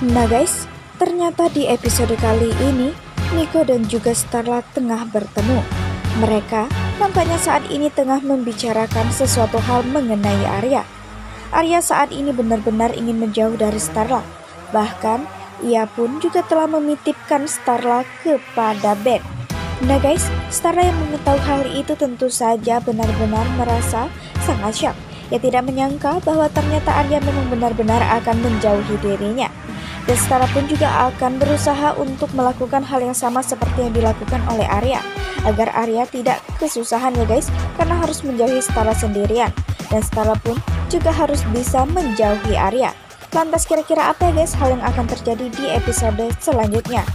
Nah guys, ternyata di episode kali ini Nico dan juga Starla tengah bertemu. Mereka nampaknya saat ini tengah membicarakan sesuatu hal mengenai Arya. Arya saat ini benar-benar ingin menjauh dari Starla. Bahkan, ia pun juga telah memitipkan Starla kepada Ben. Nah guys, Starla yang mengetahui hal itu tentu saja benar-benar merasa sangat shock. Ia tidak menyangka bahwa ternyata Arya memang benar-benar akan menjauhi dirinya. Dan Stara pun juga akan berusaha untuk melakukan hal yang sama seperti yang dilakukan oleh Arya agar Arya tidak kesusahan ya guys karena harus menjauhi Stara sendirian dan Stara pun juga harus bisa menjauhi Arya. Lantas kira-kira apa ya guys hal yang akan terjadi di episode selanjutnya?